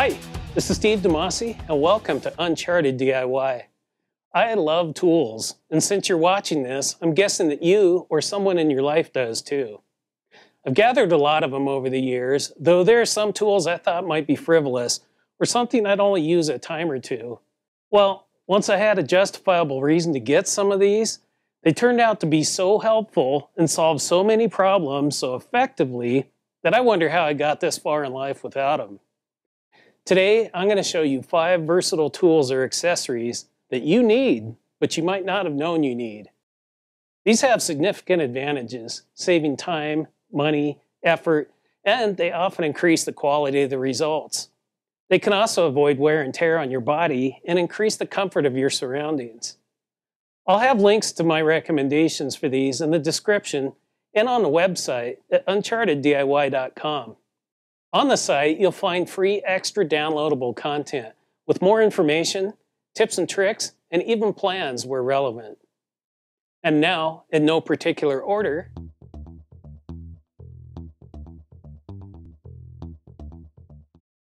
Hi, this is Steve DiMasi, and welcome to Uncharted DIY. I love tools, and since you're watching this, I'm guessing that you or someone in your life does too. I've gathered a lot of them over the years, though there are some tools I thought might be frivolous or something I'd only use a time or two. Well, once I had a justifiable reason to get some of these, they turned out to be so helpful and solved so many problems so effectively that I wonder how I got this far in life without them. Today, I'm going to show you five versatile tools or accessories that you need, but you might not have known you need. These have significant advantages, saving time, money, effort, and they often increase the quality of the results. They can also avoid wear and tear on your body and increase the comfort of your surroundings. I'll have links to my recommendations for these in the description and on the website at uncharteddiy.com. On the site, you'll find free extra downloadable content with more information, tips and tricks, and even plans where relevant. And now, in no particular order,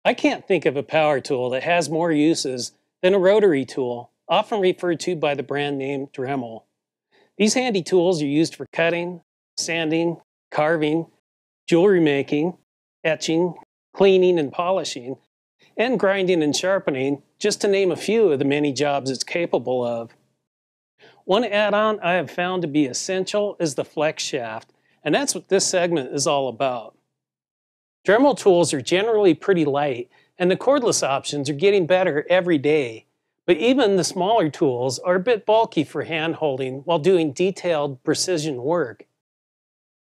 I can't think of a power tool that has more uses than a rotary tool, often referred to by the brand name Dremel. These handy tools are used for cutting, sanding, carving, jewelry making, etching, cleaning and polishing, and grinding and sharpening, just to name a few of the many jobs it's capable of. One add-on I have found to be essential is the flex shaft, and that's what this segment is all about. Dremel tools are generally pretty light, and the cordless options are getting better every day. But even the smaller tools are a bit bulky for hand holding while doing detailed precision work.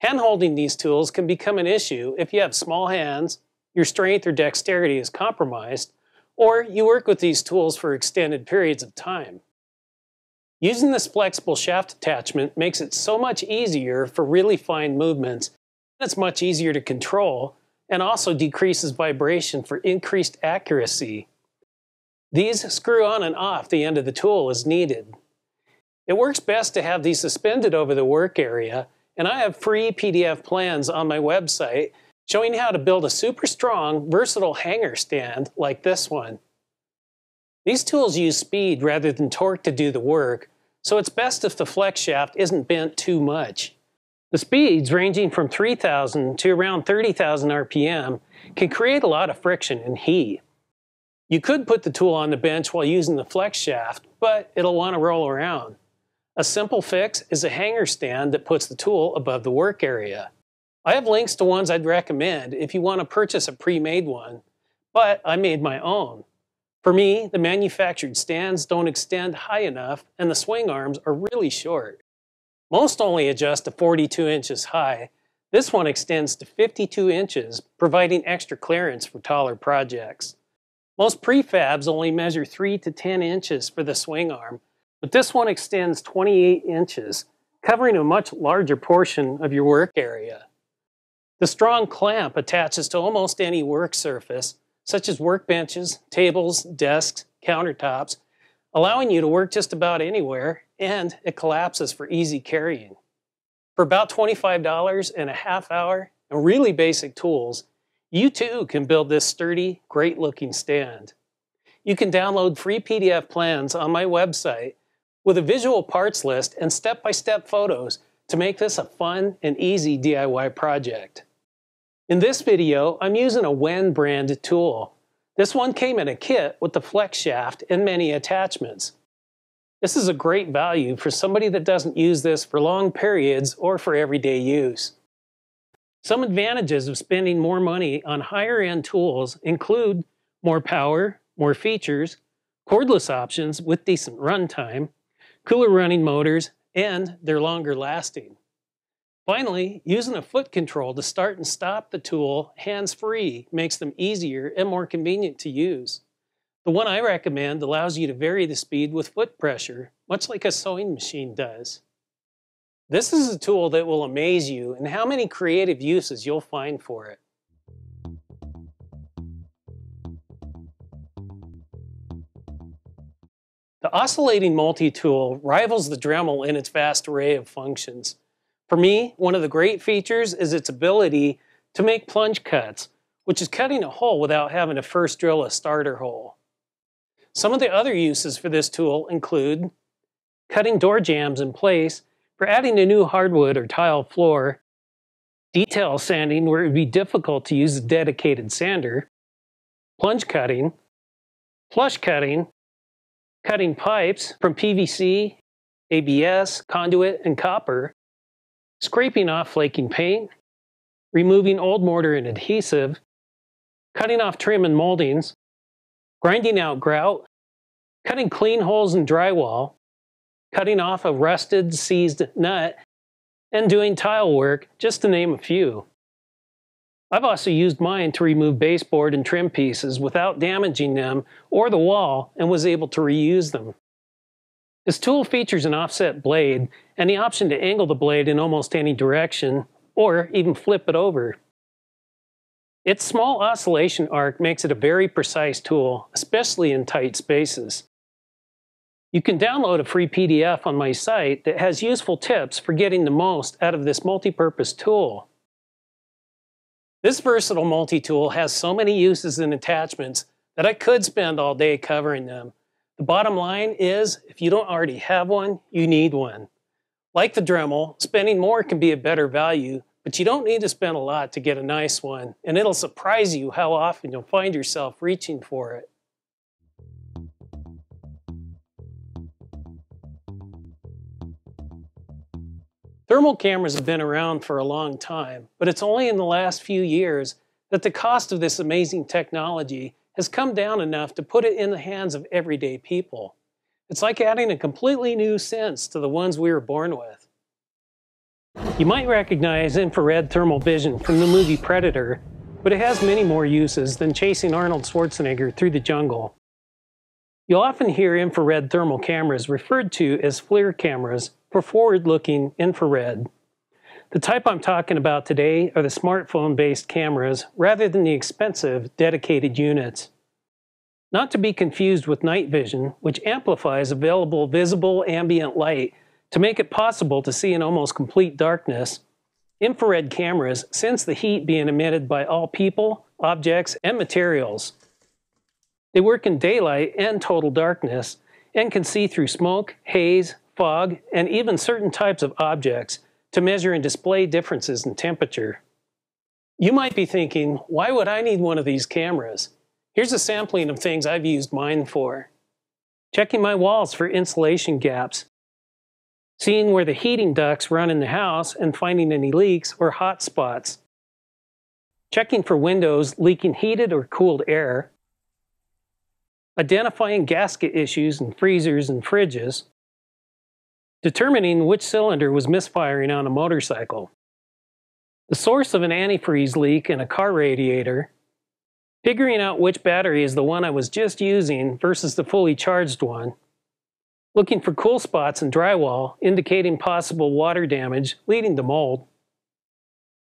Hand holding these tools can become an issue if you have small hands, your strength or dexterity is compromised, or you work with these tools for extended periods of time. Using this flexible shaft attachment makes it so much easier for really fine movements, it's much easier to control, and also decreases vibration for increased accuracy. These screw on and off the end of the tool as needed. It works best to have these suspended over the work area, and I have free PDF plans on my website showing how to build a super strong, versatile hanger stand like this one. These tools use speed rather than torque to do the work, so it's best if the flex shaft isn't bent too much. The speeds ranging from 3,000 to around 30,000 RPM can create a lot of friction and heat. You could put the tool on the bench while using the flex shaft, but it'll want to roll around. A simple fix is a hanger stand that puts the tool above the work area. I have links to ones I'd recommend if you want to purchase a pre-made one, but I made my own. For me, the manufactured stands don't extend high enough and the swing arms are really short. Most only adjust to 42 inches high. This one extends to 52 inches, providing extra clearance for taller projects. Most prefabs only measure 3 to 10 inches for the swing arm, but this one extends 28 inches, covering a much larger portion of your work area. The strong clamp attaches to almost any work surface, such as workbenches, tables, desks, countertops, allowing you to work just about anywhere, and it collapses for easy carrying. For about $25 and a half hour and really basic tools, you too can build this sturdy, great looking stand. You can download free PDF plans on my website with a visual parts list and step by step photos to make this a fun and easy DIY project. In this video, I'm using a Wen brand tool. This one came in a kit with the flex shaft and many attachments. This is a great value for somebody that doesn't use this for long periods or for everyday use. Some advantages of spending more money on higher end tools include more power, more features, cordless options with decent runtime, cooler running motors, and they're longer lasting. Finally, using a foot control to start and stop the tool hands-free makes them easier and more convenient to use. The one I recommend allows you to vary the speed with foot pressure, much like a sewing machine does. This is a tool that will amaze you and how many creative uses you'll find for it. Oscillating multi-tool rivals the Dremel in its vast array of functions. For me, one of the great features is its ability to make plunge cuts, which is cutting a hole without having to first drill a starter hole. Some of the other uses for this tool include cutting door jambs in place for adding a new hardwood or tile floor, detail sanding where it would be difficult to use a dedicated sander, plunge cutting, flush cutting, cutting pipes from PVC, ABS, conduit, and copper, scraping off flaking paint, removing old mortar and adhesive, cutting off trim and moldings, grinding out grout, cutting clean holes in drywall, cutting off a rusted, seized nut, and doing tile work, just to name a few. I've also used mine to remove baseboard and trim pieces without damaging them or the wall and was able to reuse them. This tool features an offset blade and the option to angle the blade in almost any direction or even flip it over. Its small oscillation arc makes it a very precise tool, especially in tight spaces. You can download a free PDF on my site that has useful tips for getting the most out of this multi-purpose tool. This versatile multi-tool has so many uses and attachments that I could spend all day covering them. The bottom line is, if you don't already have one, you need one. Like the Dremel, spending more can be a better value, but you don't need to spend a lot to get a nice one, and it'll surprise you how often you'll find yourself reaching for it. Thermal cameras have been around for a long time, but it's only in the last few years that the cost of this amazing technology has come down enough to put it in the hands of everyday people. It's like adding a completely new sense to the ones we were born with. You might recognize infrared thermal vision from the movie Predator, but it has many more uses than chasing Arnold Schwarzenegger through the jungle. You'll often hear infrared thermal cameras referred to as FLIR cameras for forward-looking infrared. The type I'm talking about today are the smartphone-based cameras rather than the expensive dedicated units. Not to be confused with night vision, which amplifies available visible ambient light to make it possible to see in almost complete darkness. Infrared cameras sense the heat being emitted by all people, objects, and materials. They work in daylight and total darkness and can see through smoke, haze, fog, and even certain types of objects to measure and display differences in temperature. You might be thinking, why would I need one of these cameras? Here's a sampling of things I've used mine for. Checking my walls for insulation gaps, seeing where the heating ducts run in the house and finding any leaks or hot spots, checking for windows leaking heated or cooled air, identifying gasket issues in freezers and fridges, determining which cylinder was misfiring on a motorcycle, the source of an antifreeze leak in a car radiator, figuring out which battery is the one I was just using versus the fully charged one, looking for cool spots in drywall indicating possible water damage leading to mold,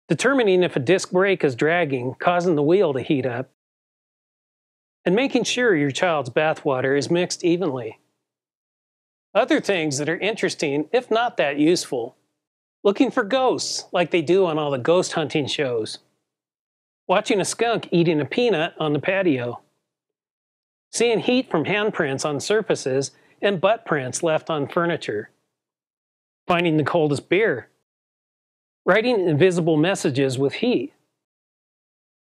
determining if a disc brake is dragging, causing the wheel to heat up, and making sure your child's bathwater is mixed evenly. Other things that are interesting, if not that useful. Looking for ghosts, like they do on all the ghost hunting shows. Watching a skunk eating a peanut on the patio. Seeing heat from handprints on surfaces and butt prints left on furniture. Finding the coldest beer. Writing invisible messages with heat.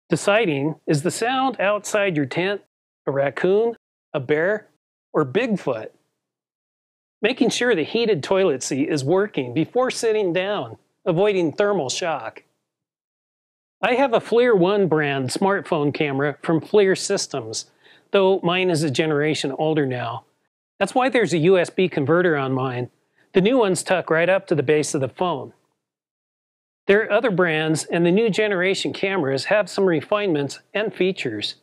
Deciding, is the sound outside your tent a raccoon, a bear, or Bigfoot? Making sure the heated toilet seat is working before sitting down, avoiding thermal shock. I have a FLIR One brand smartphone camera from FLIR Systems, though mine is a generation older now. That's why there's a USB converter on mine. The new ones tuck right up to the base of the phone. There are other brands, and the new generation cameras have some refinements and features.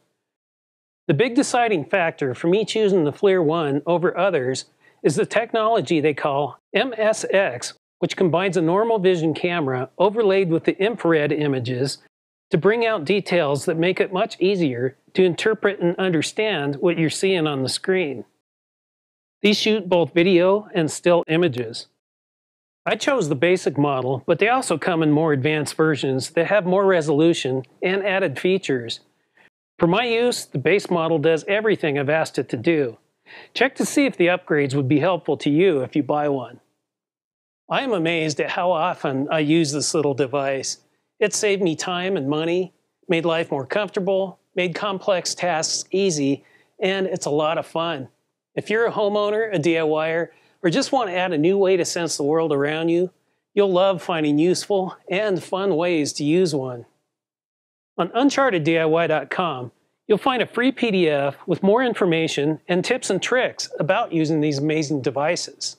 The big deciding factor for me choosing the FLIR One over others is the technology they call MSX, which combines a normal vision camera overlaid with the infrared images to bring out details that make it much easier to interpret and understand what you're seeing on the screen. These shoot both video and still images. I chose the basic model, but they also come in more advanced versions that have more resolution and added features. For my use, the base model does everything I've asked it to do. Check to see if the upgrades would be helpful to you if you buy one. I am amazed at how often I use this little device. It saved me time and money, made life more comfortable, made complex tasks easy, and it's a lot of fun. If you're a homeowner, a DIYer, or just want to add a new way to sense the world around you, you'll love finding useful and fun ways to use one. On uncharteddiy.com, you'll find a free PDF with more information and tips and tricks about using these amazing devices.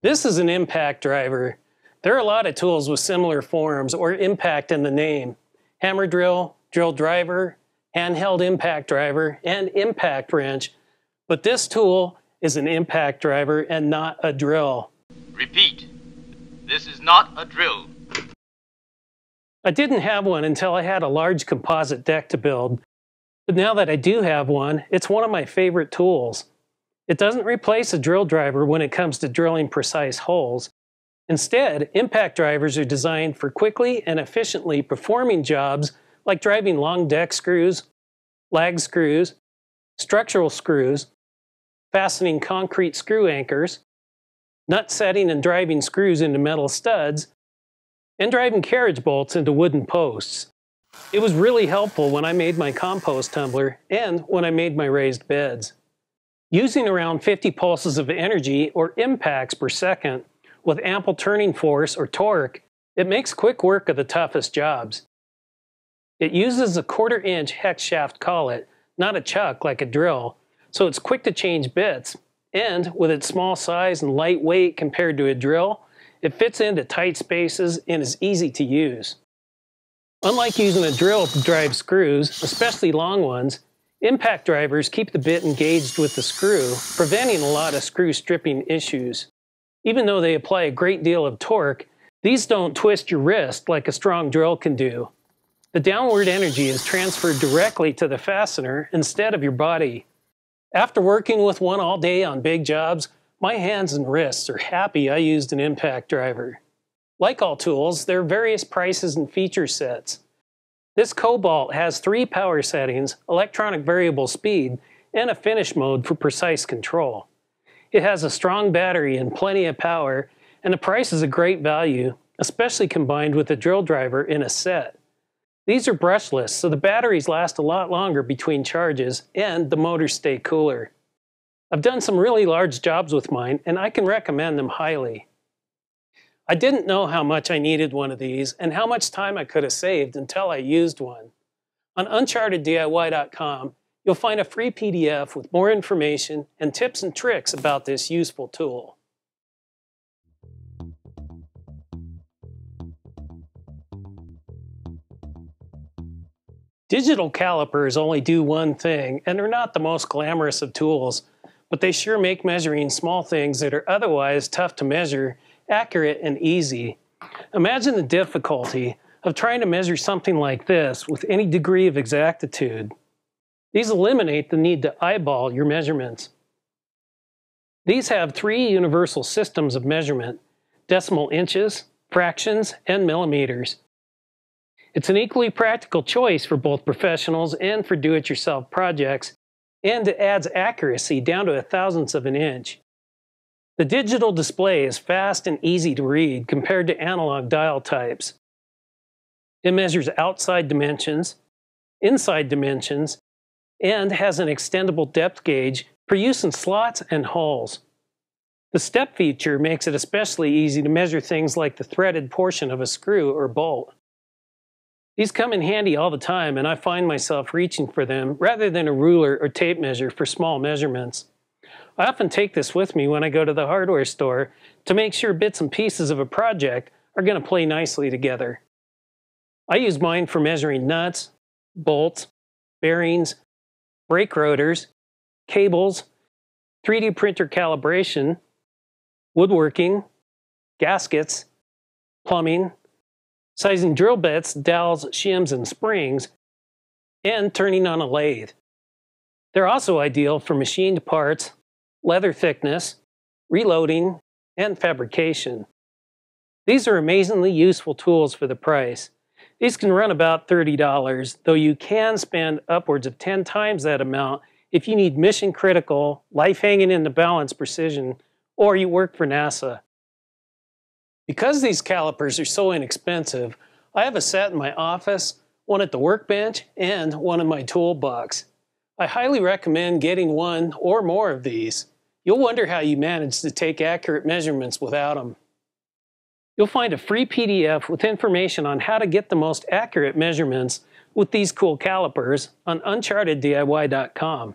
This is an impact driver. There are a lot of tools with similar forms or impact in the name. Hammer drill, drill driver, handheld impact driver, and impact wrench. But this tool is an impact driver and not a drill. Repeat, this is not a drill. I didn't have one until I had a large composite deck to build. But now that I do have one, it's one of my favorite tools. It doesn't replace a drill driver when it comes to drilling precise holes. Instead, impact drivers are designed for quickly and efficiently performing jobs like driving long deck screws, lag screws, structural screws, fastening concrete screw anchors, nut setting and driving screws into metal studs, and driving carriage bolts into wooden posts. It was really helpful when I made my compost tumbler and when I made my raised beds. Using around 50 pulses of energy or impacts per second with ample turning force or torque, it makes quick work of the toughest jobs. It uses a quarter inch hex shaft collet, not a chuck like a drill, so it's quick to change bits. And with its small size and light weight compared to a drill, it fits into tight spaces and is easy to use. Unlike using a drill to drive screws, especially long ones, Impact drivers keep the bit engaged with the screw, preventing a lot of screw stripping issues. Even though they apply a great deal of torque, these don't twist your wrist like a strong drill can do. The downward energy is transferred directly to the fastener instead of your body. After working with one all day on big jobs, my hands and wrists are happy I used an impact driver. Like all tools, there are various prices and feature sets. This Kobalt has three power settings, electronic variable speed, and a finish mode for precise control. It has a strong battery and plenty of power, and the price is a great value, especially combined with a drill driver in a set. These are brushless, so the batteries last a lot longer between charges, and the motors stay cooler. I've done some really large jobs with mine, and I can recommend them highly. I didn't know how much I needed one of these and how much time I could have saved until I used one. On uncharteddiy.com, you'll find a free PDF with more information and tips and tricks about this useful tool. Digital calipers only do one thing, and they're not the most glamorous of tools, but they sure make measuring small things that are otherwise tough to measure accurate and easy. Imagine the difficulty of trying to measure something like this with any degree of exactitude. These eliminate the need to eyeball your measurements. These have three universal systems of measurement, decimal inches, fractions, and millimeters. It's an equally practical choice for both professionals and for do-it-yourself projects, and it adds accuracy down to a thousandth of an inch. The digital display is fast and easy to read compared to analog dial types. It measures outside dimensions, inside dimensions, and has an extendable depth gauge for use in slots and holes. The step feature makes it especially easy to measure things like the threaded portion of a screw or bolt. These come in handy all the time and I find myself reaching for them rather than a ruler or tape measure for small measurements. I often take this with me when I go to the hardware store to make sure bits and pieces of a project are going to play nicely together. I use mine for measuring nuts, bolts, bearings, brake rotors, cables, 3D printer calibration, woodworking, gaskets, plumbing, sizing drill bits, dowels, shims, and springs, and turning on a lathe. They're also ideal for machined parts, leather thickness, reloading, and fabrication. These are amazingly useful tools for the price. These can run about $30, though you can spend upwards of 10 times that amount if you need mission critical, life hanging in the balance precision, or you work for NASA. Because these calipers are so inexpensive, I have a set in my office, one at the workbench, and one in my toolbox. I highly recommend getting one or more of these. You'll wonder how you manage to take accurate measurements without them. You'll find a free PDF with information on how to get the most accurate measurements with these cool calipers on UnchartedDIY.com.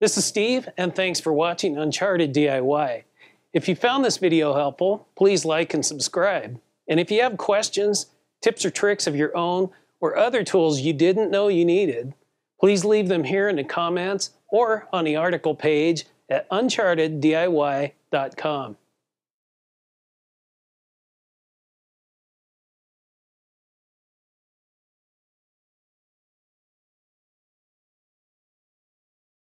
This is Steve, and thanks for watching Uncharted DIY. If you found this video helpful, please like and subscribe. And if you have questions, tips or tricks of your own, or other tools you didn't know you needed, please leave them here in the comments or on the article page at uncharteddiy.com.